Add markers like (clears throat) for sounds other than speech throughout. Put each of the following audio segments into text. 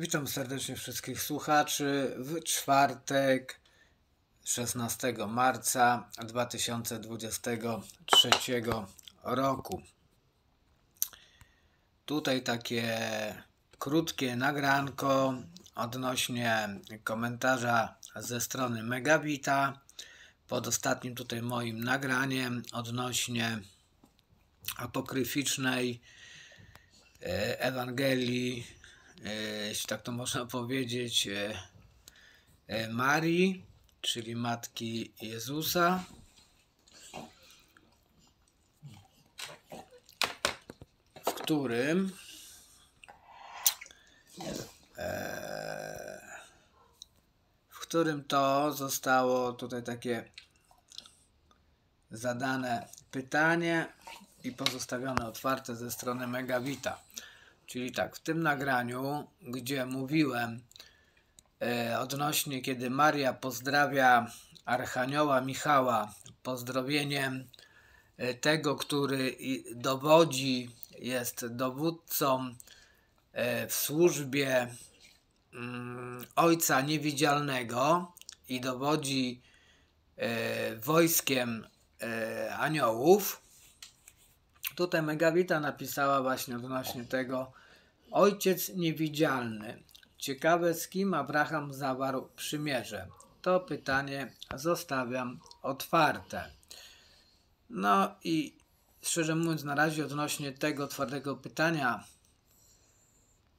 Witam serdecznie wszystkich słuchaczy w czwartek 16 marca 2023 roku. Tutaj takie krótkie nagranko odnośnie komentarza ze strony Megabita pod ostatnim tutaj moim nagraniem odnośnie apokryficznej e, Ewangelii jeśli tak to można (laughs) powiedzieć, e, e, Marii, czyli matki Jezusa. W którym w którym to zostało tutaj takie zadane pytanie i pozostawione otwarte ze strony Megawita. Czyli tak, w tym nagraniu, gdzie mówiłem e, odnośnie, kiedy Maria pozdrawia Archanioła Michała pozdrowieniem e, tego, który dowodzi, jest dowódcą e, w służbie mm, Ojca Niewidzialnego i dowodzi wojskiem aniołów. Tutaj Megawita napisała właśnie odnośnie tego, Ojciec niewidzialny. Ciekawe, z kim Abraham zawarł przymierze. To pytanie zostawiam otwarte. No i szczerze mówiąc, na razie odnośnie tego twardego pytania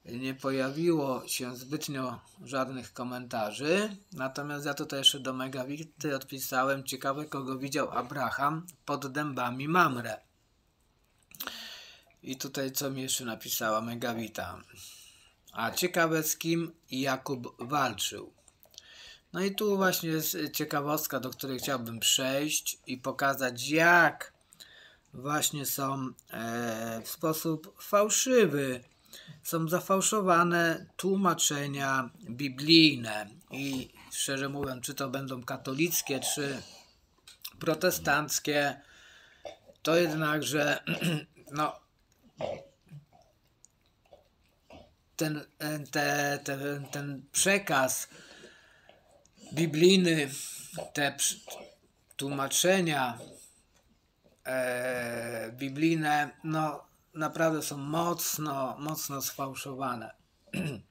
nie pojawiło się zbytnio żadnych komentarzy. Natomiast ja tutaj jeszcze do Megawity odpisałem ciekawe, kogo widział Abraham pod dębami Mamre. I tutaj co mi jeszcze napisała Megawita. A ciekawe z kim Jakub walczył. No i tu właśnie jest ciekawostka, do której chciałbym przejść i pokazać jak właśnie są e, w sposób fałszywy są zafałszowane tłumaczenia biblijne i szczerze mówiąc, czy to będą katolickie, czy protestanckie, to jednakże (clears throat) no, ten, te, te, ten przekaz biblijny, te tłumaczenia e, biblijne, no naprawdę są mocno, mocno sfałszowane. (clears throat)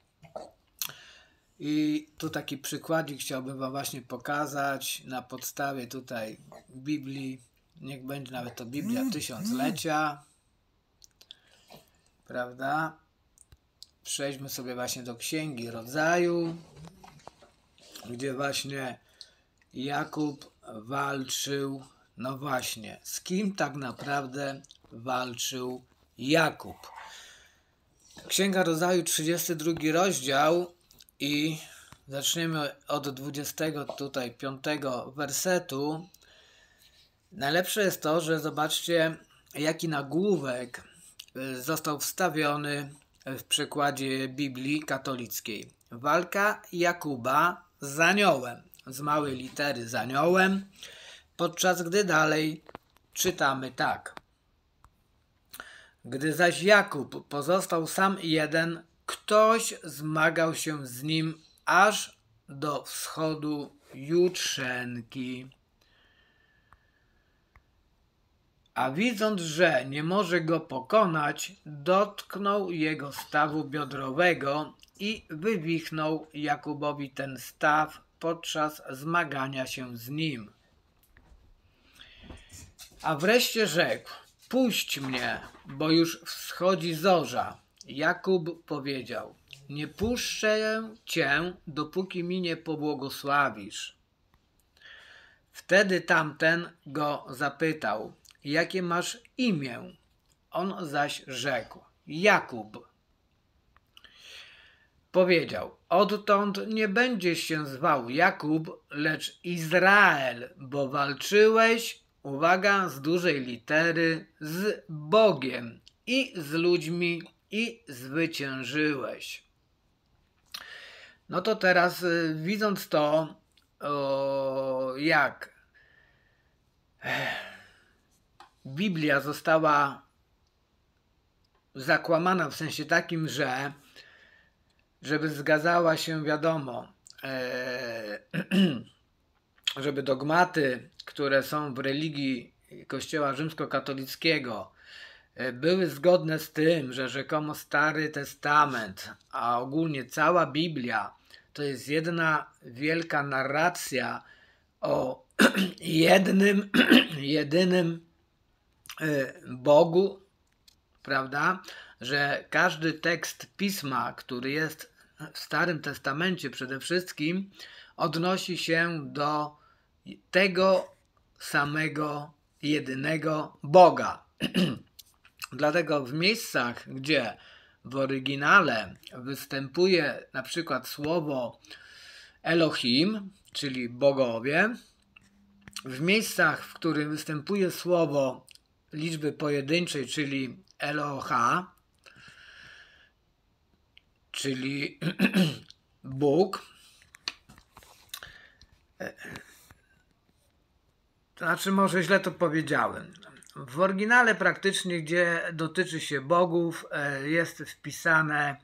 I tu taki przykładzik chciałbym Wam właśnie pokazać na podstawie tutaj Biblii. Niech będzie nawet to Biblia Tysiąclecia prawda? Przejdźmy sobie właśnie do Księgi Rodzaju, gdzie właśnie Jakub walczył, no właśnie, z kim tak naprawdę walczył Jakub. Księga Rodzaju, 32 rozdział i zaczniemy od 20 tutaj 5 wersetu. Najlepsze jest to, że zobaczcie, jaki nagłówek został wstawiony w przekładzie Biblii katolickiej. Walka Jakuba z aniołem, z małej litery z aniołem, podczas gdy dalej czytamy tak. Gdy zaś Jakub pozostał sam jeden, ktoś zmagał się z nim aż do wschodu jutrzenki. A widząc, że nie może go pokonać, dotknął jego stawu biodrowego i wywichnął Jakubowi ten staw podczas zmagania się z nim. A wreszcie rzekł: Puść mnie, bo już wschodzi zorza. Jakub powiedział: Nie puszczę cię, dopóki mi nie pobłogosławisz. Wtedy tamten go zapytał: jakie masz imię? On zaś rzekł, Jakub. Powiedział, odtąd nie będziesz się zwał Jakub, lecz Izrael, bo walczyłeś, uwaga, z dużej litery, z Bogiem i z ludźmi i zwyciężyłeś. No to teraz y, widząc to, o, jak Biblia została zakłamana w sensie takim, że żeby zgadzała się, wiadomo, e, (clears throat) żeby dogmaty, które są w religii Kościoła Rzymskokatolickiego, e, były zgodne z tym, że rzekomo Stary Testament, a ogólnie cała Biblia, to jest jedna wielka narracja o (clears throat) jednym, (clears throat) jedynym Bogu, prawda? Że każdy tekst pisma, który jest w Starym Testamencie przede wszystkim, odnosi się do tego samego, jedynego Boga. (clears throat) Dlatego w miejscach, gdzie w oryginale występuje na przykład słowo Elohim, czyli bogowie, w miejscach, w których występuje słowo liczby pojedynczej, czyli Eloha, czyli (clears throat) Bóg, znaczy może źle to powiedziałem. W oryginale praktycznie, gdzie dotyczy się bogów, e, jest wpisane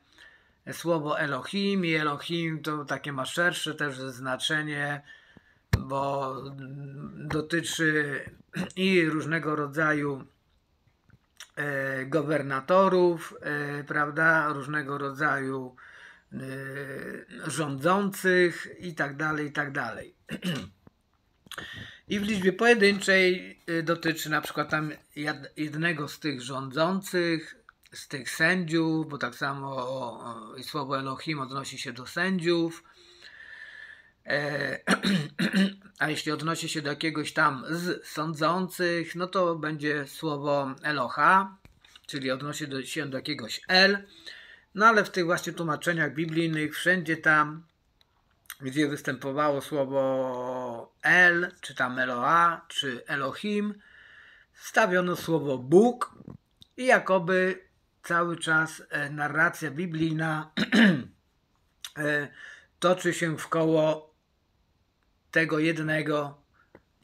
słowo Elohim i Elohim to takie ma szersze też znaczenie, bo dotyczy (clears throat) i różnego rodzaju e, gowernatorów, e, prawda, różnego rodzaju rządzących i tak dalej, i tak dalej. (clears throat) I w liczbie pojedynczej dotyczy na przykład tam jednego z tych rządzących, z tych sędziów, bo tak samo słowo Elohim odnosi się do sędziów. E, (clears throat) a jeśli odnosi się do jakiegoś tam z sądzących, no to będzie słowo Eloha, czyli odnosi się do jakiegoś El. No ale w tych właśnie tłumaczeniach biblijnych, wszędzie tam gdzie występowało słowo El, czy tam Eloa, czy Elohim, stawiono słowo Bóg i jakoby cały czas e, narracja biblijna (clears throat) e, toczy się w koło tego jednego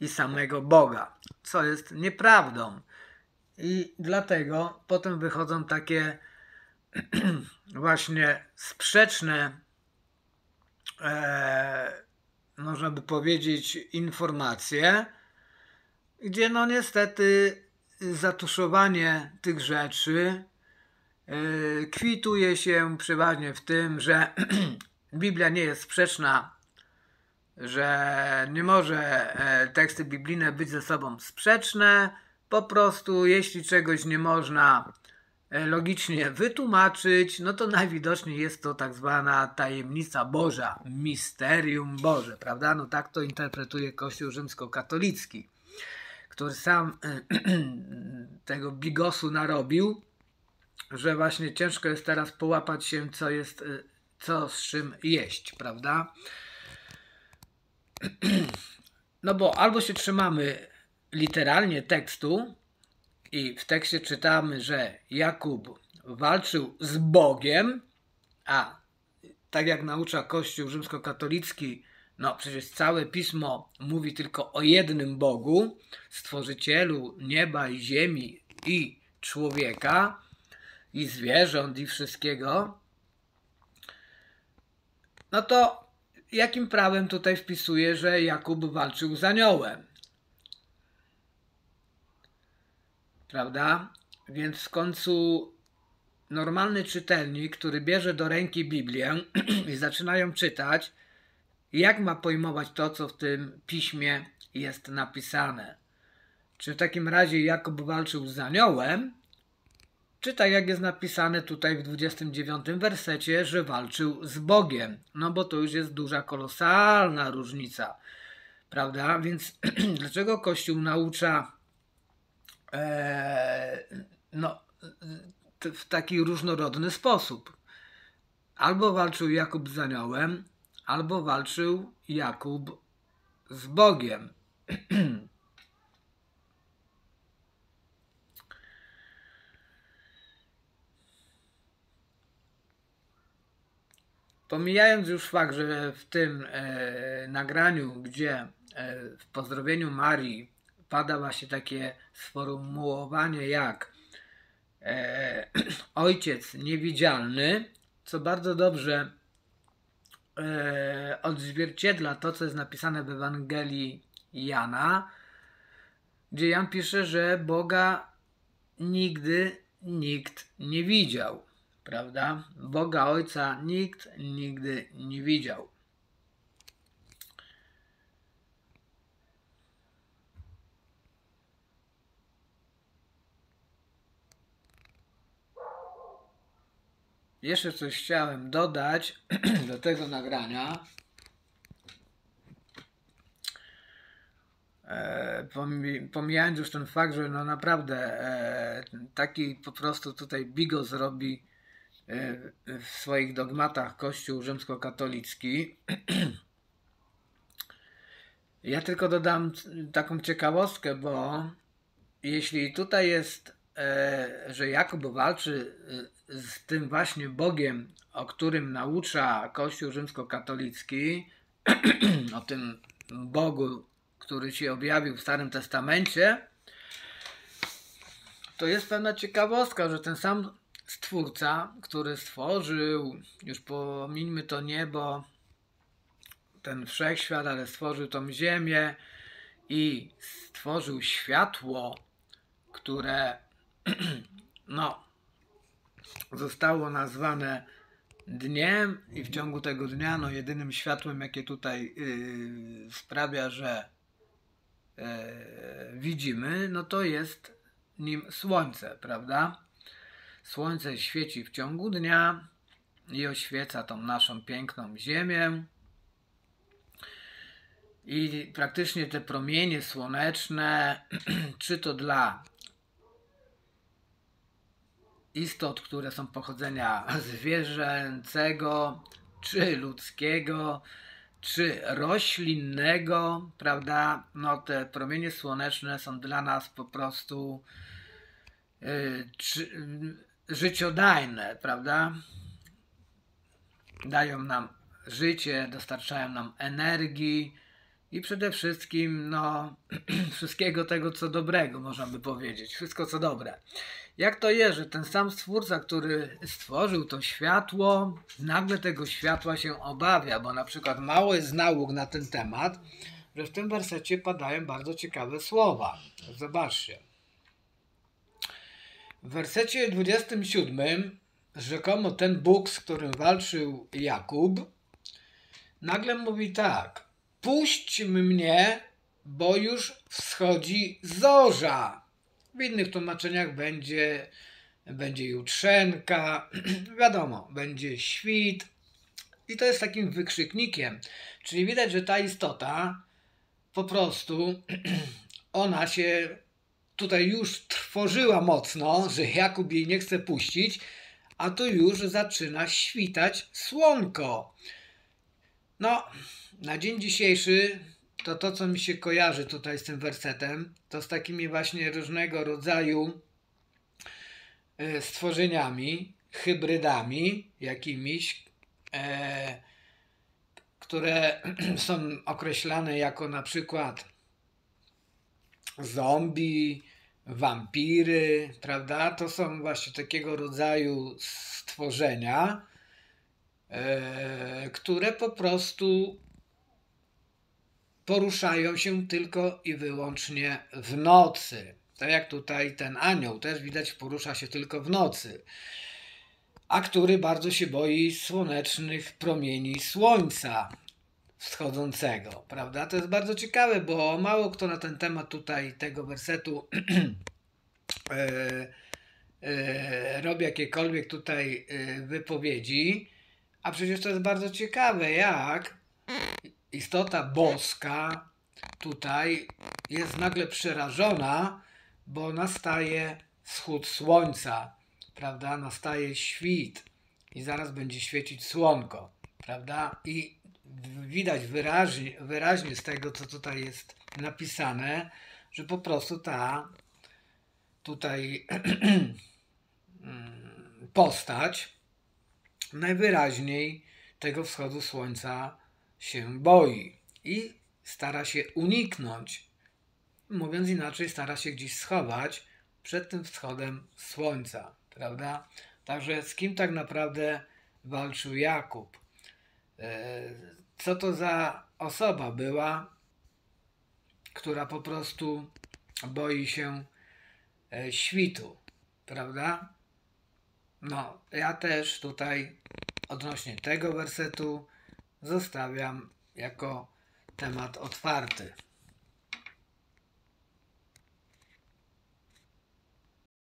i samego Boga, co jest nieprawdą. I dlatego potem wychodzą takie (clears throat) właśnie sprzeczne e, można by powiedzieć, informacje, gdzie no niestety zatuszowanie tych rzeczy e, kwituje się przeważnie w tym, że (clears throat) Biblia nie jest sprzeczna, że nie może e, teksty biblijne być ze sobą sprzeczne. Po prostu, jeśli czegoś nie można E, logicznie wytłumaczyć, no to najwidoczniej jest to tak zwana tajemnica Boża, misterium Boże, prawda? No tak to interpretuje Kościół rzymskokatolicki, który sam (clears throat) tego bigosu narobił, że właśnie ciężko jest teraz połapać się, co jest, e, co z czym jeść, prawda? (clears throat) No bo albo się trzymamy literalnie tekstu, i w tekście czytamy, że Jakub walczył z Bogiem, a tak jak naucza Kościół rzymskokatolicki, no przecież całe pismo mówi tylko o jednym Bogu, stworzycielu nieba i ziemi i człowieka i zwierząt i wszystkiego, no to jakim prawem tutaj wpisuje, że Jakub walczył z aniołem? prawda? Więc w końcu normalny czytelnik, który bierze do ręki Biblię (clears throat) i zaczyna ją czytać, jak ma pojmować to, co w tym piśmie jest napisane? Czy w takim razie Jakub walczył z aniołem, czy tak jak jest napisane tutaj w 29 wersecie, że walczył z Bogiem? No bo to już jest duża, kolosalna różnica, prawda? Więc (clears throat) dlaczego Kościół naucza e, no, w taki różnorodny sposób. Albo walczył Jakub z aniołem, albo walczył Jakub z Bogiem. (clears throat) Pomijając już fakt, że w tym e, nagraniu, gdzie e, w pozdrowieniu Marii pada właśnie takie sformułowanie jak e, (clears throat) ojciec niewidzialny, co bardzo dobrze e, odzwierciedla to, co jest napisane w Ewangelii Jana, gdzie Jan pisze, że Boga nigdy nikt nie widział. Prawda? Boga Ojca nikt nigdy nie widział. Jeszcze coś chciałem dodać (clears throat) do tego nagrania. E, pomijając już ten fakt, że no naprawdę e, taki po prostu tutaj bigos robi e, w swoich dogmatach Kościół rzymskokatolicki. (clears throat) Ja tylko dodam taką ciekawostkę, bo jeśli tutaj jest, że Jakub walczy z tym właśnie Bogiem, o którym naucza Kościół rzymskokatolicki, (clears throat) o tym Bogu, który się objawił w Starym Testamencie, to jest pewna ciekawostka, że ten sam Stwórca, który stworzył, już pomińmy to niebo, ten wszechświat, ale stworzył tą ziemię i stworzył światło, które (clears throat) no, zostało nazwane dniem i w ciągu tego dnia no, jedynym światłem, jakie tutaj yy, sprawia, że yy, widzimy, no to jest nim słońce, prawda? Słońce świeci w ciągu dnia i oświeca tą naszą piękną ziemię. I praktycznie te promienie słoneczne, (clears throat) czy to dla istot, które są pochodzenia zwierzęcego, czy ludzkiego, czy roślinnego, prawda? No te promienie słoneczne są dla nas po prostu yy, czy, yy, życiodajne, prawda? Dają nam życie, dostarczają nam energii i przede wszystkim no, (clears throat) wszystkiego tego, co dobrego, można by powiedzieć. Wszystko, co dobre. Jak to jest, że ten sam stwórca, który stworzył to światło, nagle tego światła się obawia, bo na przykład mało jest nauk na ten temat, że w tym wersecie padają bardzo ciekawe słowa. Zobaczcie. W wersecie 27 rzekomo ten Bóg, z którym walczył Jakub, nagle mówi tak: Puść mnie, bo już wschodzi zorza. W innych tłumaczeniach będzie, będzie jutrzenka, (clears throat) wiadomo, będzie świt. I to jest takim wykrzyknikiem. Czyli widać, że ta istota po prostu (clears throat) ona się tutaj już trwożyła mocno, że Jakub jej nie chce puścić, a tu już zaczyna świtać słonko. No, na dzień dzisiejszy to to, co mi się kojarzy tutaj z tym wersetem, to z takimi właśnie różnego rodzaju e, stworzeniami, hybrydami jakimiś, e, które (clears throat) są określane jako na przykład zombie, wampiry, prawda? To są właśnie takiego rodzaju stworzenia, e, które po prostu poruszają się tylko i wyłącznie w nocy. Tak jak tutaj ten anioł też widać porusza się tylko w nocy, a który bardzo się boi słonecznych promieni słońca wschodzącego, prawda? To jest bardzo ciekawe, bo mało kto na ten temat tutaj tego wersetu (clears throat) e, e, robi jakiekolwiek tutaj e, wypowiedzi, a przecież to jest bardzo ciekawe, jak istota boska tutaj jest nagle przerażona, bo nastaje wschód słońca, prawda? Nastaje świt i zaraz będzie świecić słonko, prawda? I widać wyraźnie, wyraźnie z tego, co tutaj jest napisane, że po prostu ta tutaj (clears throat) postać najwyraźniej tego wschodu słońca się boi i stara się uniknąć, mówiąc inaczej, stara się gdzieś schować przed tym wschodem słońca, prawda? Także z kim tak naprawdę walczył Jakub? E, co to za osoba była, która po prostu boi się e, świtu, prawda? No, ja też tutaj odnośnie tego wersetu zostawiam jako temat otwarty.